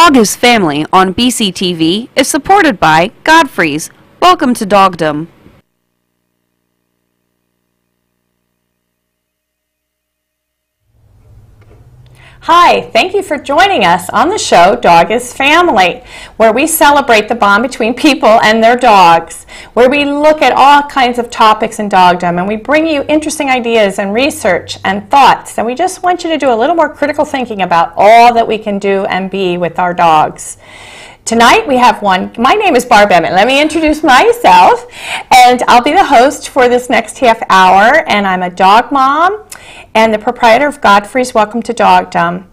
Dog is Family on BCTV is supported by Godfrey's. Welcome to Dogdom. Hi, thank you for joining us on the show Dog is Family, where we celebrate the bond between people and their dogs, where we look at all kinds of topics in dogdom and we bring you interesting ideas and research and thoughts. And we just want you to do a little more critical thinking about all that we can do and be with our dogs. Tonight we have one. My name is Barb Emmett. Let me introduce myself, and I'll be the host for this next half hour. And I'm a dog mom and the proprietor of Godfrey's Welcome to Dogdom.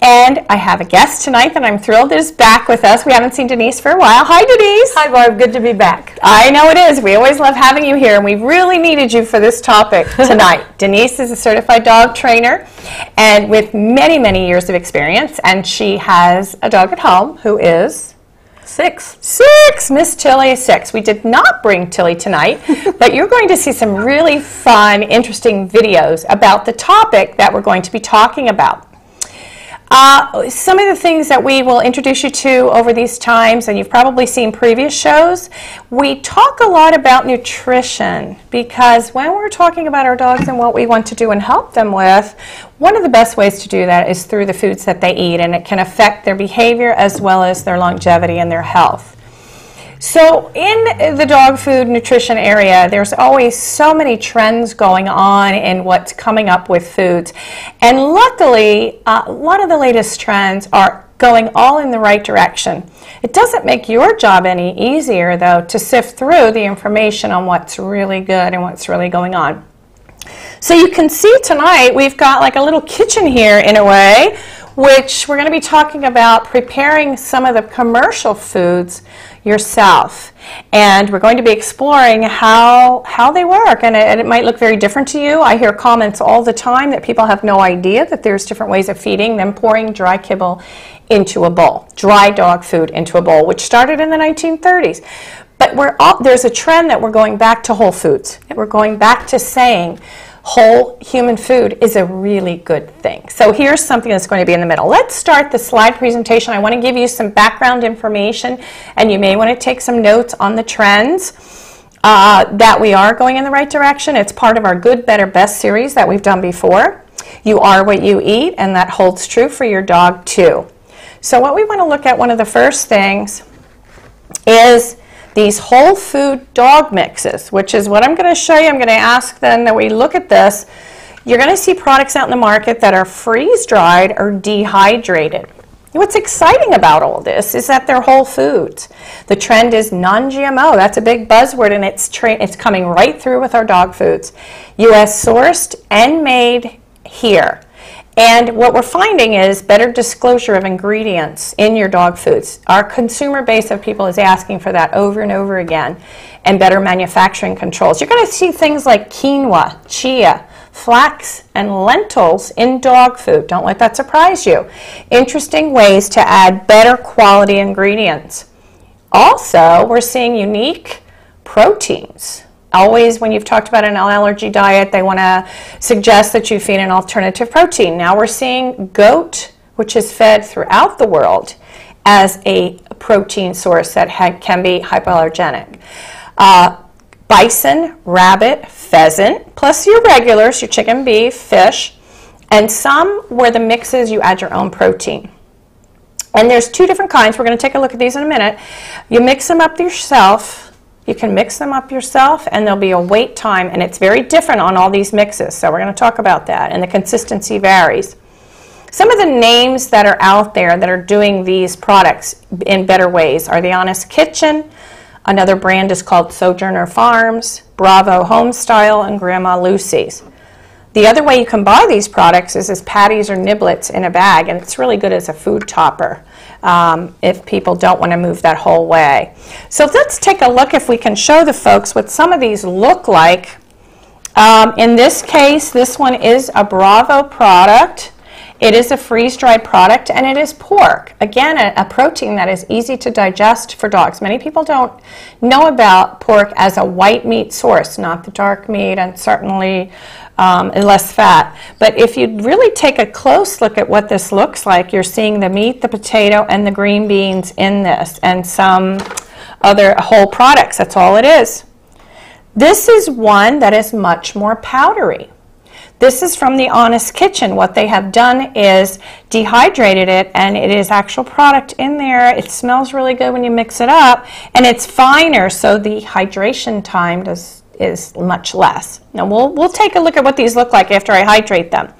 And I have a guest tonight that I'm thrilled is back with us. We haven't seen Denise for a while. Hi, Denise. Hi, Barb. Good to be back. I know it is. We always love having you here, and we really needed you for this topic tonight. Denise is a certified dog trainer and with many, many years of experience, and she has a dog at home who is Six. Six! Miss Tilly six. We did not bring Tilly tonight, but you're going to see some really fun, interesting videos about the topic that we're going to be talking about. Uh, some of the things that we will introduce you to over these times, and you've probably seen previous shows, we talk a lot about nutrition because when we're talking about our dogs and what we want to do and help them with, one of the best ways to do that is through the foods that they eat, and it can affect their behavior as well as their longevity and their health. So, in the dog food nutrition area, there's always so many trends going on in what's coming up with foods. And luckily, uh, a lot of the latest trends are going all in the right direction. It doesn't make your job any easier, though, to sift through the information on what's really good and what's really going on. So, you can see tonight we've got like a little kitchen here in a way which we're going to be talking about preparing some of the commercial foods yourself. And we're going to be exploring how, how they work. And it, and it, might look very different to you. I hear comments all the time that people have no idea that there's different ways of feeding them pouring dry kibble into a bowl, dry dog food into a bowl, which started in the 1930s. But we're all, there's a trend that we're going back to whole foods. That we're going back to saying, whole human food is a really good thing. So here's something that's going to be in the middle. Let's start the slide presentation. I want to give you some background information and you may want to take some notes on the trends. Uh, that we are going in the right direction. It's part of our Good, Better, Best series that we've done before. You are what you eat, and that holds true for your dog too. So, what we want to look at, one of the first things, is these whole food dog mixes, which is what I'm going to show you. I'm going to ask then that we look at this. You're going to see products out in the market that are freeze dried or dehydrated. What's exciting about all this is that they're whole foods. The trend is non-GMO. That's a big buzzword, and it's it's coming right through with our dog foods. U.S. sourced and made here. And what we're finding is better disclosure of ingredients in your dog foods. Our consumer base of people is asking for that over and over again, and better manufacturing controls. You're going to see things like quinoa, chia, flax, and lentils in dog food. Don't let that surprise you. Interesting ways to add better quality ingredients. Also, we're seeing unique proteins always when you've talked about an allergy diet, they want to suggest that you feed an alternative protein. Now we're seeing goat, which is fed throughout the world, as a protein source that can be hypoallergenic. Uh, bison, rabbit, pheasant, plus your regulars, your chicken, beef, fish, and some where the mixes you add your own protein. And there's two different kinds. We're going to take a look at these in a minute. You mix them up yourself you can mix them up yourself and there'll be a wait time and it's very different on all these mixes. So we're going to talk about that and the consistency varies. Some of the names that are out there that are doing these products in better ways are The Honest Kitchen, another brand is called Sojourner Farms, Bravo Homestyle, and Grandma Lucy's. The other way you can buy these products is as patties or niblets in a bag, and it's really good as a food topper um, if people don't want to move that whole way. So let's take a look if we can show the folks what some of these look like. Um, in this case, this one is a Bravo product. It is a freeze-dried product and it is pork. Again, a, a, protein that is easy to digest for dogs. Many people don't know about pork as a white meat source, not the dark meat and certainly um, and less fat. But if you really take a close look at what this looks like, you're seeing the meat, the potato, and the green beans in this, and some other whole products. That's all it is. This is one that is much more powdery. This is from the Honest Kitchen. What they have done is dehydrated it and it is actual product in there. It smells really good when you mix it up and it's finer so the hydration time does is much less. Now we'll, we'll take a look at what these look like after I hydrate them.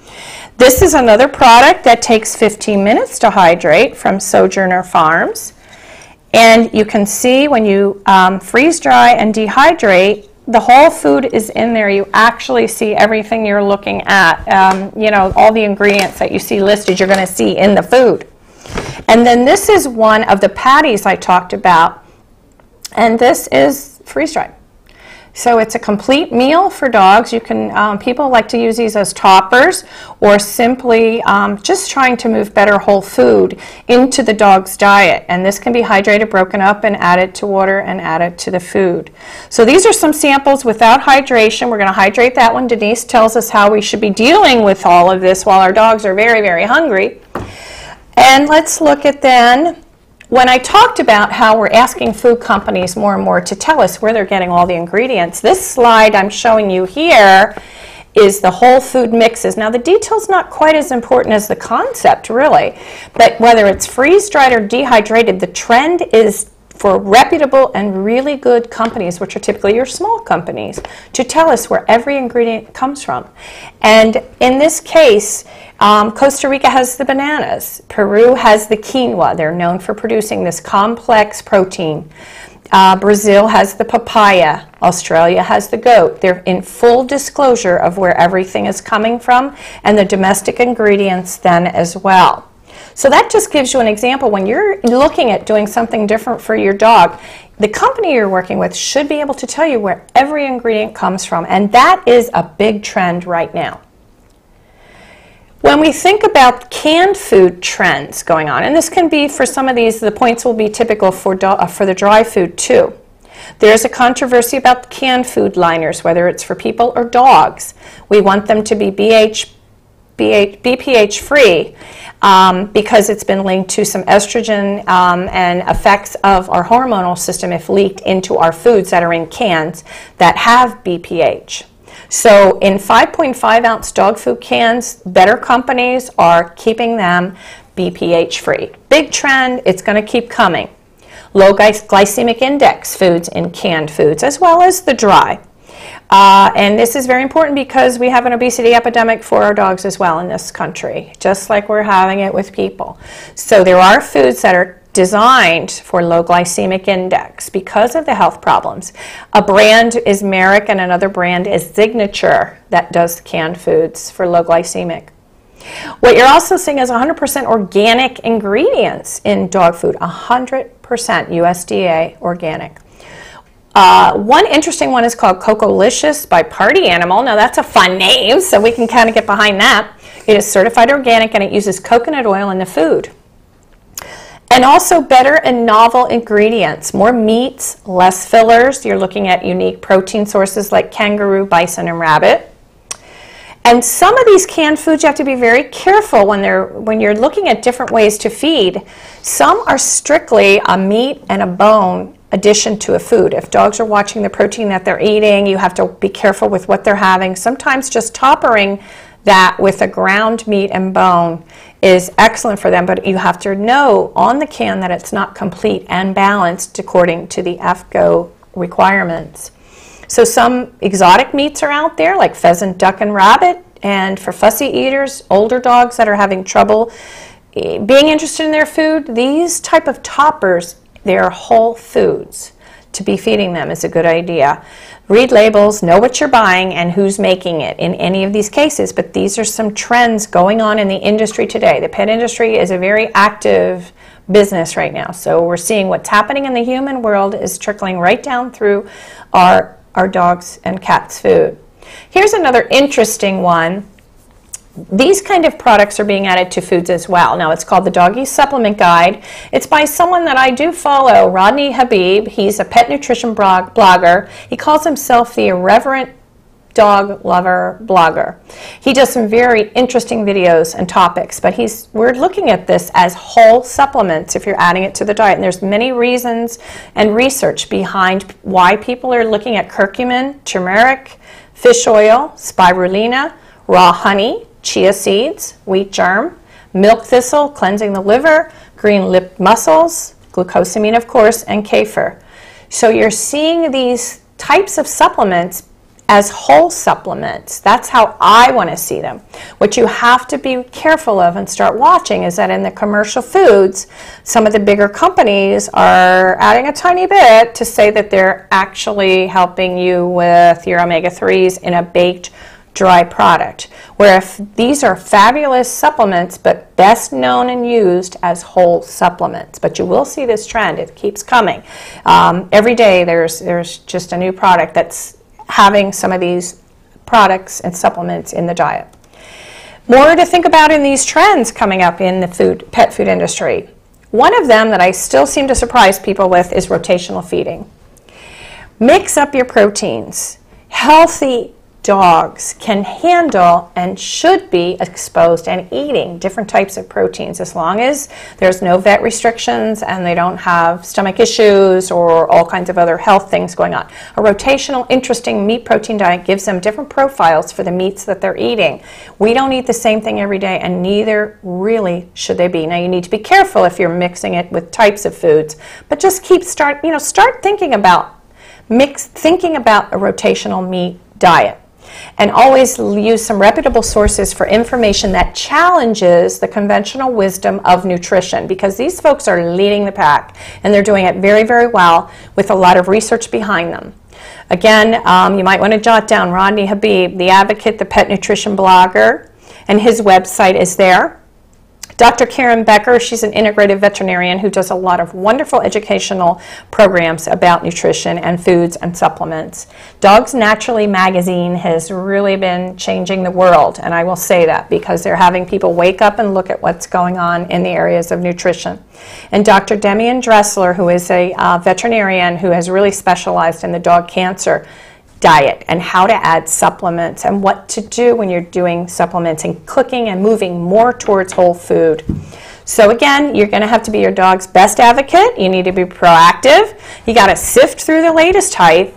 This is another product that takes 15 minutes to hydrate from Sojourner Farms. And you can see when you um, freeze dry and dehydrate, the whole food is in there. You actually see everything you're looking at. Um, you know, all the ingredients that you see listed, you're going to see in the food. And then this is one of the patties I talked about. And this is freeze dried. So it's a complete meal for dogs. You can um, people like to use these as toppers or simply um, just trying to move better whole food into the dog's diet. And this can be hydrated, broken up, and added to water and added to the food. So these are some samples without hydration. We're going to hydrate that one. Denise tells us how we should be dealing with all of this while our dogs are very, very hungry. And let's look at then when I talked about how we're asking food companies more and more to tell us where they're getting all the ingredients, this slide I'm showing you here is the whole food mixes. Now the detail's not quite as important as the concept really, but whether it's freeze-dried or dehydrated, the trend is for reputable and really good companies, which are typically your small companies, to tell us where every ingredient comes from. And in this case, um, Costa Rica has the bananas. Peru has the quinoa. They're known for producing this complex protein. Uh, Brazil has the papaya. Australia has the goat. They're in full disclosure of where everything is coming from and the domestic ingredients then as well. So that just gives you an example. When you're looking at doing something different for your dog, the company you're working with should be able to tell you where every ingredient comes from. And that is a big trend right now. When we think about canned food trends going on, and this can be for some of these, the points will be typical for, uh, for the dry food too. There's a controversy about canned food liners, whether it's for people or dogs. We want them to be BH, BH, BPH free um, because it's been linked to some estrogen um, and effects of our hormonal system if leaked into our foods that are in cans that have BPH. So in 5.5 ounce dog food cans, better companies are keeping them BPH free. Big trend, it's going to keep coming. Low glycemic index foods in canned foods, as well as the dry. Uh, and this is very important because we have an obesity epidemic for our dogs as well in this country, just like we're having it with people. So there are foods that are designed for low glycemic index because of the health problems. A brand is Merrick and another brand is Signature that does canned foods for low glycemic. What you're also seeing is 100% organic ingredients in dog food, 100% USDA organic. Uh, one interesting one is called Cocolicious by Party Animal. Now that's a fun name, so we can kind of get behind that. It is certified organic and it uses coconut oil in the food. And also better and novel ingredients, more meats, less fillers. You're looking at unique protein sources like kangaroo, bison, and rabbit. And some of these canned foods you have to be very careful when they're when you're looking at different ways to feed. Some are strictly a meat and a bone addition to a food. If dogs are watching the protein that they're eating, you have to be careful with what they're having. Sometimes just toppering that with a ground meat and bone is excellent for them, but you have to know on the can that it's not complete and balanced according to the AAFCO requirements. So some exotic meats are out there like pheasant, duck, and rabbit. And for fussy eaters, older dogs that are having trouble eh, being interested in their food, these type of toppers they're whole foods. To be feeding them is a good idea. Read labels, know what you're buying and who's making it in any of these cases, but these are some trends going on in the industry today. The pet industry is a very active business right now. So we're seeing what's happening in the human world is trickling right down through our, our dogs and cats' food. Here's another interesting one these kind of products are being added to foods as well. Now, it's called the Doggy Supplement Guide. It's by someone that I do follow, Rodney Habib. He's a pet nutrition blogger. He calls himself the irreverent dog lover blogger. He does some very interesting videos and topics, but he's we're looking at this as whole supplements if you're adding it to the diet. And there's many reasons and research behind why people are looking at curcumin, turmeric, fish oil, spirulina, raw honey, chia seeds, wheat germ, milk thistle, cleansing the liver, green lipped mussels, glucosamine, of course, and kefir. So you're seeing these types of supplements as whole supplements. That's how I want to see them. What you have to be careful of and start watching is that in the commercial foods, some of the bigger companies are adding a tiny bit to say that they're actually helping you with your omega 3s in a baked dry product. Where if these are fabulous supplements, but best known and used as whole supplements. But you will see this trend; it keeps coming. Um, every day, there's there's just a new product that's having some of these products and supplements in the diet. More to think about in these trends coming up in the food pet food industry. One of them that I still seem to surprise people with is rotational feeding. Mix up your proteins. Healthy dogs can handle and should be exposed and eating different types of proteins as long as there's no vet restrictions and they don't have stomach issues or all kinds of other health things going on. A rotational, interesting meat protein diet gives them different profiles for the meats that they're eating. We don't eat the same thing every day, and neither really should they be. Now, you need to be careful if you're mixing it with types of foods, but just keep start, you know, start thinking about mix thinking about a rotational meat diet and always use some reputable sources for information that challenges the conventional wisdom of nutrition because these folks are leading the pack and they're doing it very, very well with a lot of research behind them. Again, um, you might want to jot down Rodney Habib, the advocate, the pet nutrition blogger, and his website is there. Dr. Karen Becker, she's an integrative veterinarian who does a lot of wonderful educational programs about nutrition and foods and supplements. Dogs Naturally magazine has really been changing the world, and I will say that because they're having people wake up and look at what's going on in the areas of nutrition. And Dr. Demian Dressler, who is a uh, veterinarian who has really specialized in the dog cancer diet and how to add supplements and what to do when you're doing supplements and cooking and moving more towards whole food. So again, you're going to have to be your dog's best advocate. You need to be proactive. You got to sift through the latest hype,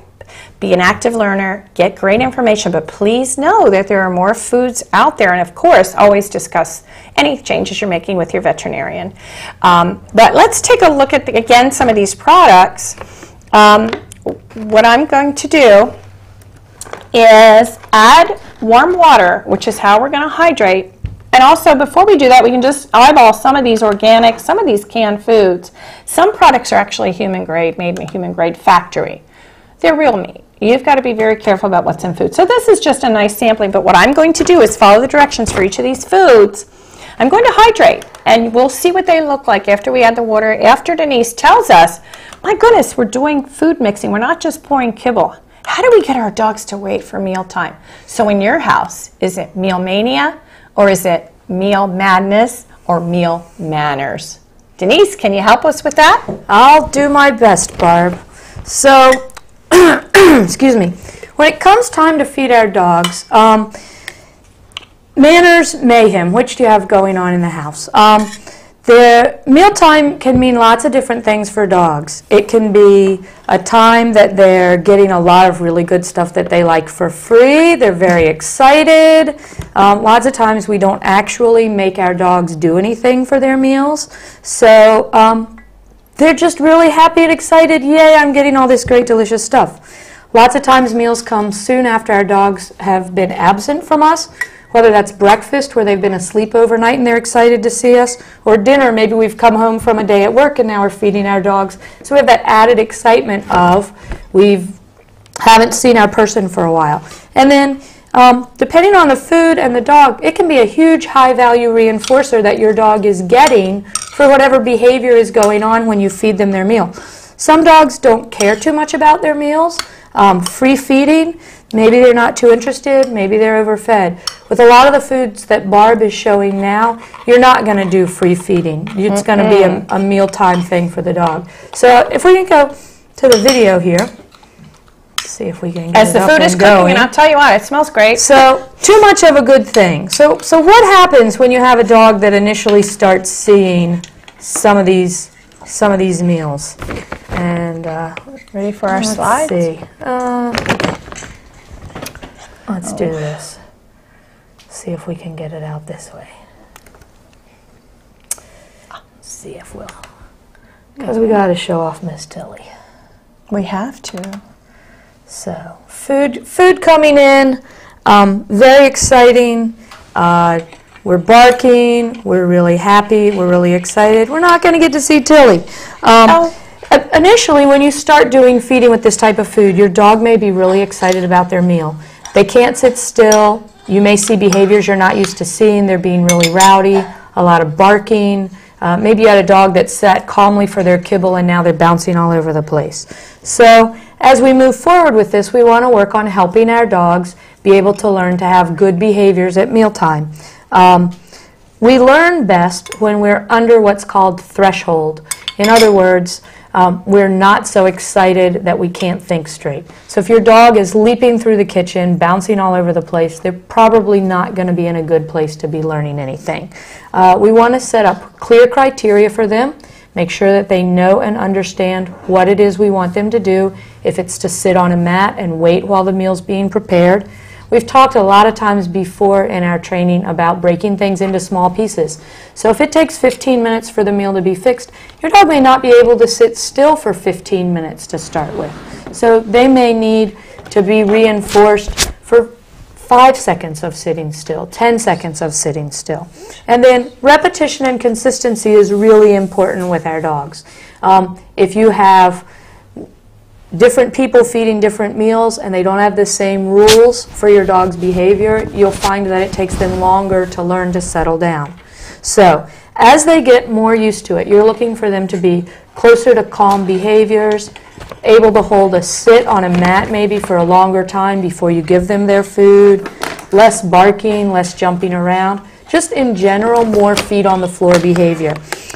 be an active learner, get great information, but please know that there are more foods out there. And of course, always discuss any changes you're making with your veterinarian. Um, but let's take a look at, the, again, some of these products. Um, what I'm going to do is add warm water, which is how we're going to hydrate. And also, before we do that, we can just eyeball some of these organic, some of these canned foods. Some products are actually human grade, made in a human grade factory. They're real meat. You've got to be very careful about what's in food. So this is just a nice sampling, but what I'm going to do is follow the directions for each of these foods. I'm going to hydrate, and we'll see what they look like after we add the water. After Denise tells us, my goodness, we're doing food mixing. We're not just pouring kibble. How do we get our dogs to wait for mealtime? So in your house, is it meal mania or is it meal madness or meal manners? Denise, can you help us with that? I'll do my best, Barb. So, excuse me. When it comes time to feed our dogs, um, manners, mayhem. Which do you have going on in the house? Um, the mealtime can mean lots of different things for dogs. It can be a time that they're getting a lot of really good stuff that they like for free. They're very excited. Um, lots of times we don't actually make our dogs do anything for their meals. So um, they're just really happy and excited. Yay, I'm getting all this great, delicious stuff. Lots of times meals come soon after our dogs have been absent from us whether that's breakfast where they've been asleep overnight and they're excited to see us, or dinner, maybe we've come home from a day at work and now we're feeding our dogs. So we have that added excitement of we've haven't seen our person for a while. And then um, depending on the food and the dog, it can be a huge high value reinforcer that your dog is getting for whatever behavior is going on when you feed them their meal. Some dogs don't care too much about their meals. Um, free feeding, Maybe they're not too interested, maybe they're overfed. With a lot of the foods that Barb is showing now, you're not going to do free feeding. It's going to be a, a mealtime thing for the dog. So if we can go to the video here. see if we can get As the food is cooking, going. and I'll tell you what, it smells great. So, too much of a good thing. So, so what happens when you have a dog that initially starts seeing some of these some of these meals? And uh, Ready for our let's slides? see. Uh, let's do this. See if we can get it out this way. See if we'll. Because we got to show off Miss Tilly. We have to. So, food, food coming in, um, very exciting. Uh, we're barking. We're really happy. We're really excited. We're not going to get to see Tilly. Um, Oh. Initially, when you start doing feeding with this type of food, your dog may be really excited about their meal. They can't sit still. You may see behaviors you're not used to seeing. They're being really rowdy, a lot of barking. Uh, maybe you had a dog that sat calmly for their kibble and now they're bouncing all over the place. So, as we move forward with this, we want to work on helping our dogs be able to learn to have good behaviors at mealtime. Um, we learn best when we're under what's called threshold. In other words, um, we're not so excited that we can't think straight. So if your dog is leaping through the kitchen, bouncing all over the place, they're probably not going to be in a good place to be learning anything. Uh, we want to set up clear criteria for them. Make sure that they know and understand what it is we want them to do. If it's to sit on a mat and wait while the meal's being prepared, We've talked a lot of times before in our training about breaking things into small pieces. So if it takes 15 minutes for the meal to be fixed, your dog may not be able to sit still for 15 minutes to start with. So they may need to be reinforced for five seconds of sitting still, 10 seconds of sitting still. And then repetition and consistency is really important with our dogs. Um, if you have different people feeding different meals and they don't have the same rules for your dog's behavior, you'll find that it takes them longer to learn to settle down. So, as they get more used to it, you're looking for them to be closer to calm behaviors, able to hold a sit on a mat maybe for a longer time before you give them their food, less barking, less jumping around. Just in general, more feet on the floor behavior.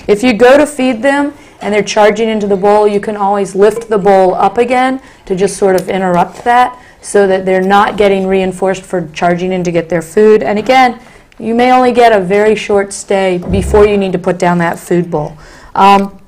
If you go to feed them and they're charging into the bowl, you can always lift the bowl up again to just sort of interrupt that so that they're not getting reinforced for charging in to get their food. And again, you may only get a very short stay before you need to put down that food bowl. Um,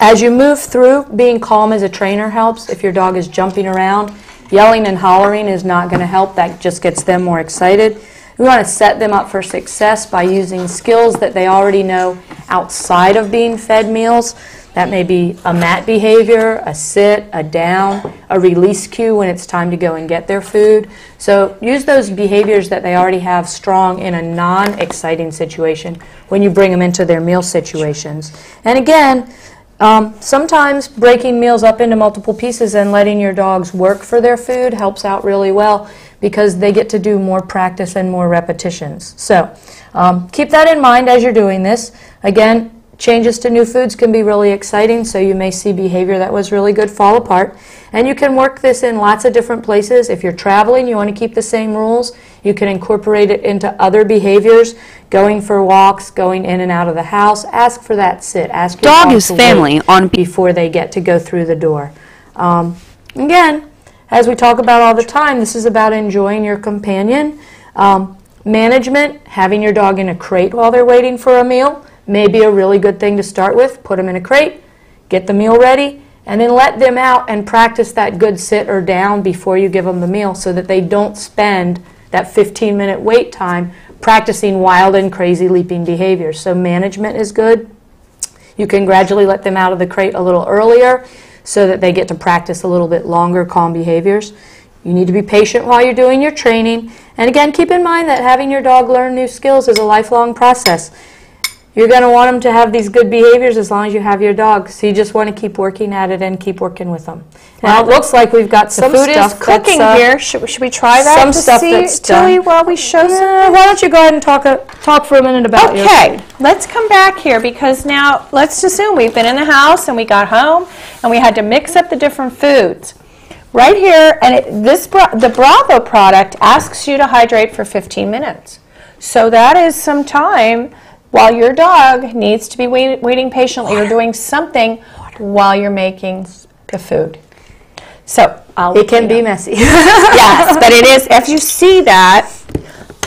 as you move through, being calm as a trainer helps. If your dog is jumping around, yelling and hollering is not going to help. That just gets them more excited. We want to set them up for success by using skills that they already know outside of being fed meals. That may be a mat behavior, a sit, a down, a release cue when it's time to go and get their food. So use those behaviors that they already have strong in a non exciting situation when you bring them into their meal situations. And again, um, sometimes breaking meals up into multiple pieces and letting your dogs work for their food helps out really well because they get to do more practice and more repetitions. So um, keep that in mind as you're doing this. Again, changes to new foods can be really exciting, so you may see behavior that was really good fall apart. And you can work this in lots of different places. If you're traveling, you want to keep the same rules. You can incorporate it into other behaviors, going for walks, going in and out of the house. Ask for that sit. Ask your Dog dog is family on before they get to go through the door. Um, again, as we talk about all the time, this is about enjoying your companion. Um, management, having your dog in a crate while they're waiting for a meal, may be a really good thing to start with. Put them in a crate, get the meal ready, and then let them out and practice that good sit or down before you give them the meal so that they don't spend that 15 minute wait time practicing wild and crazy leaping behaviors. So, management is good. You can gradually let them out of the crate a little earlier so that they get to practice a little bit longer calm behaviors. You need to be patient while you're doing your training. And again, keep in mind that having your dog learn new skills is a lifelong process. You're going to want them to have these good behaviors as long as you have your dog. So you just want to keep working at it and keep working with them. Now it looks like we've got some Food is cooking uh, here. Should, should we try that some to stuff see, that's Tilly, done. while we show some? Uh, why don't you go ahead and talk a, talk for a minute about your Okay, let's come back here because now let's assume we've been in the house and we got home and we had to mix up the different foods. Right here, and it, this the Bravo product asks you to hydrate for 15 minutes. So that is some time while your dog needs to be wait, waiting patiently or doing something while you're making the food. So I'll It can be messy. yes, but it is. If you see that,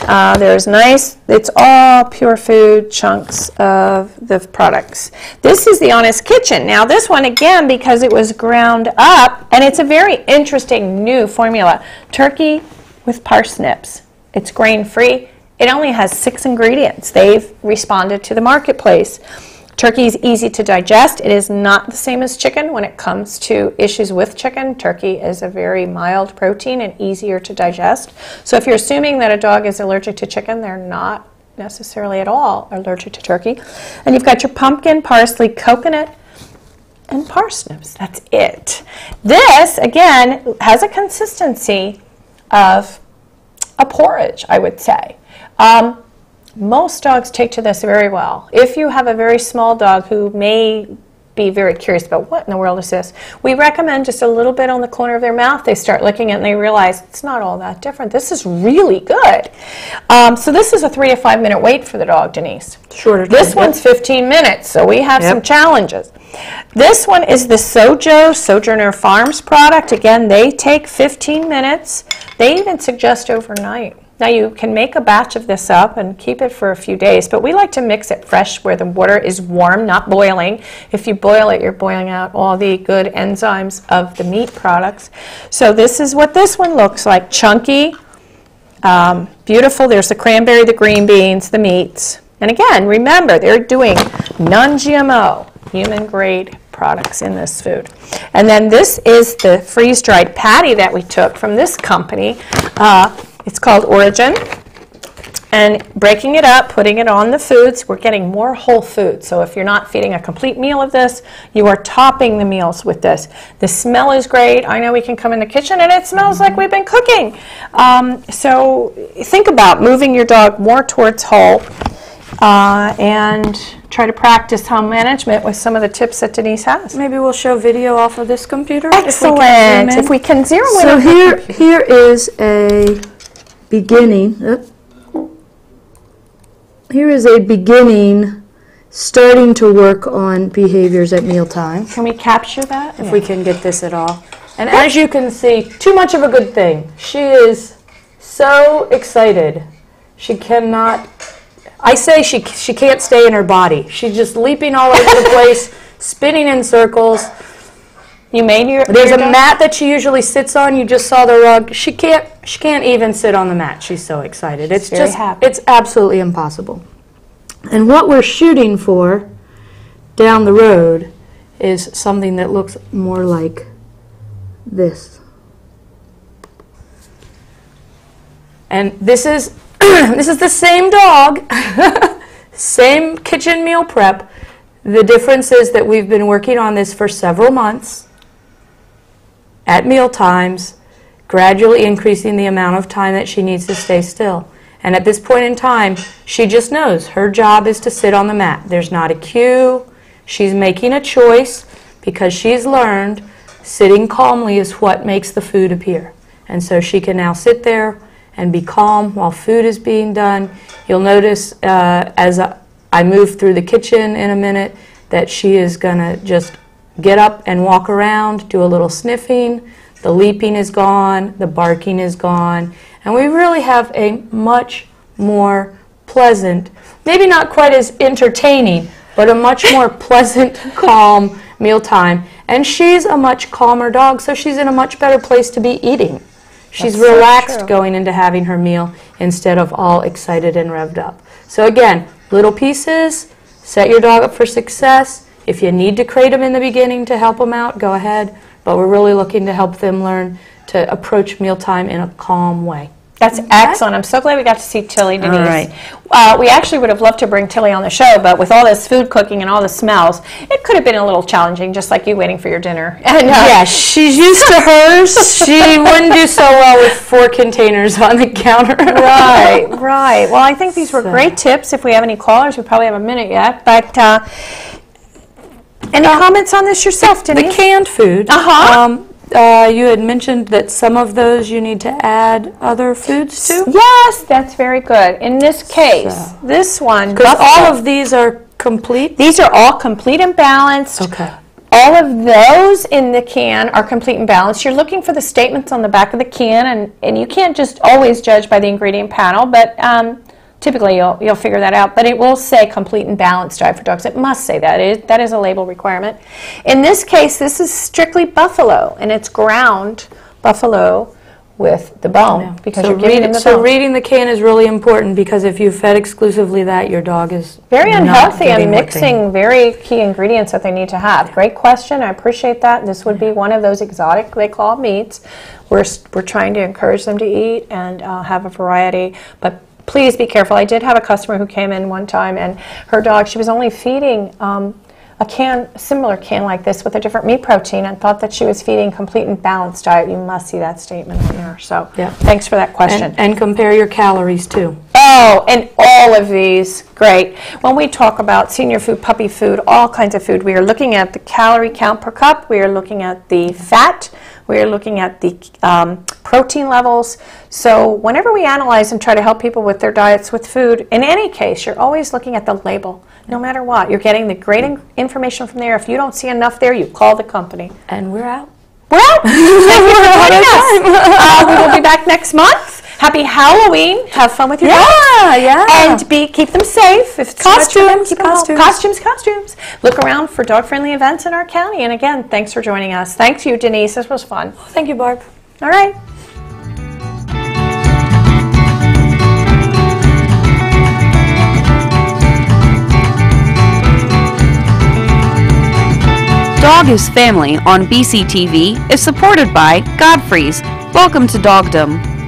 uh, there's nice. It's all pure food chunks of the products. This is the Honest Kitchen. Now this one again because it was ground up, and it's a very interesting new formula. Turkey with parsnips. It's grain free. It only has six ingredients. They've responded to the marketplace. Turkey is easy to digest. It is not the same as chicken when it comes to issues with chicken. Turkey is a very mild protein and easier to digest. So if you're assuming that a dog is allergic to chicken, they're not necessarily at all allergic to turkey. And you've got your pumpkin, parsley, coconut, and parsnips. That's it. This, again, has a consistency of a porridge, I would say. Um, most dogs take to this very well. If you have a very small dog who may be very curious about what in the world is this, we recommend just a little bit on the corner of their mouth. They start licking it and they realize it's not all that different. This is really good. Um, so this is a three to five minute wait for the dog, Denise. Shorter This time, one's 15 minutes, so we have some challenges. This one is the Sojo Sojourner Farms product. Again, they take 15 minutes. They even suggest overnight. Now you can make a batch of this up and keep it for a few days, but we like to mix it fresh where the water is warm, not boiling. If you boil it, you're boiling out all the good enzymes of the meat products. So this is what this one looks like, chunky, um, beautiful. There's the cranberry, the green beans, the meats. And again, remember, they're doing non-GMO, human-grade products in this food. And then this is the freeze-dried patty that we took from this company. Uh, it's called Origin. And breaking it up, putting it on the foods, we're getting more whole food. So if you're not feeding a complete meal of this, you are topping the meals with this. The smell is great. I know we can come in the kitchen and it smells like we've been cooking. Um, so think about moving your dog more towards whole uh, and try to practice home management with some of the tips that Denise has. Maybe we'll show video off of this computer. if we can Excellent. If we can zero in So here, here is a beginning. oop. Here is a beginning, starting to work on behaviors at mealtime. Can we capture that? If we can get this at all. And as you can see, too much of a good thing. She is so excited. She cannot. I say she she can't stay in her body. She's just leaping all over the place, spinning in circles. You made your. There's your a dog? mat that she usually sits on. You just saw the rug. She can't. She can't even sit on the mat. She's so excited. It's very just. happy. It's absolutely impossible. And what we're shooting for down the road is something that looks more like this. And this is this is the same dog, same kitchen meal prep. The difference is that we've been working on this for several months at meal times, gradually increasing the amount of time that she needs to stay still. And at this point in time, she just knows her job is to sit on the mat. There's not a cue. She's making a choice because she's learned sitting calmly is what makes the food appear. And so she can now sit there and be calm while food is being done. You'll notice uh, as I I move through the kitchen in a minute that she is going to just get up and walk around, do a little sniffing. The leaping is gone, the barking is gone, and we really have a much more pleasant, maybe not quite as entertaining, but a much more pleasant, calm mealtime. And she's a much calmer dog, so she's in a much better place to be eating. She's That's relaxed true. going into having her meal instead of all excited and revved up. So again, little pieces, set your dog up for success. If you need to crate them in the beginning to help them out, go ahead. But we're really looking to help them learn to approach mealtime in a calm way. That's excellent. I'm so glad we got to see Tilly, Denise. right. Uh, we actually would have loved to bring Tilly on the show, but with all this food cooking and all the smells, it could have been a little challenging, just like you waiting for your dinner. And, uh, Yeah, she's used to hers. She wouldn't do so well with four containers on the counter. right, right. Well, I think these were So- great tips. If we have any callers, we probably have a minute yet. But uh, any comments on this yourself, Denise? The canned food. Uh-huh. Um, uh, you had mentioned that some of those you need to add other foods to. yes, that's very good. In this case, So- this one, Because all of these are complete. these are all complete and balanced. Okay. all of those in the can are complete and balanced. You're looking for the statements on the back of the can, and, and you can't just always judge by the ingredient panel, but um, typically you'll, you'll figure that out. But it will say complete and balanced diet for dogs. It must say that. It, that is a label requirement. In this case, this is strictly buffalo, and it's ground buffalo with the bone because so you're giving read- them the so bone. reading the can is really important because if you fed exclusively that, your dog is Very unhealthy and mixing very key ingredients that they need to have. Great question. I appreciate that. This would be one of those exotic, they call meats. We're, we're trying to encourage them to eat and uh, have a variety, but please be careful. I did have a customer who came in one time and her dog, she was only feeding um, a can, similar can like this with a different meat protein and thought that she was feeding complete and balanced diet. You must see that statement in there. So Yeah. thanks for that question. And, and compare your calories too. Oh, and all of these, great. When we talk about senior food, puppy food, all kinds of food, we are looking at the calorie count per cup, we are looking at the fat, we are looking at the um, protein levels. So whenever we analyze and try to help people with their diets with food, in any case, you're always looking at the label, no matter what. You're getting the great in- information from there. If you don't see enough there, you call the company. And we're out. Well, thank you for joining us. Uh, we will be back next month. Happy Halloween. Have fun with your dogs. Yeah, yeah. And be keep them safe. If it's for them, Costumes, keep costumes. costumes, costumes. Look around for dog-friendly events in our county. And again, thanks for joining us. Thanks you, Denise. This was fun. Thank you, Barb. All right. Dog is Family on BCTV is supported by Godfrey's. Welcome to Dogdom.